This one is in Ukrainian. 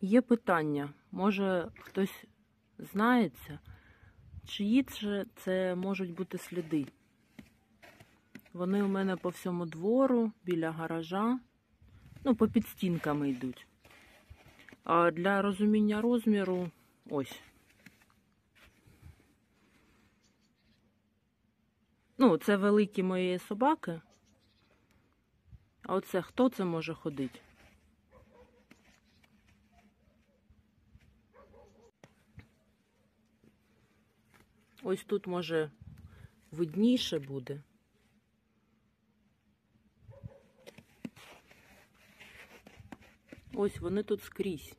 Є питання, може хтось знається, чиї це, це можуть бути сліди. Вони у мене по всьому двору, біля гаража, ну, по підстінками йдуть. А для розуміння розміру ось. Ну, це великі мої собаки. А оце хто це може ходити? Ось тут, може, видніше буде. Ось вони тут скрізь.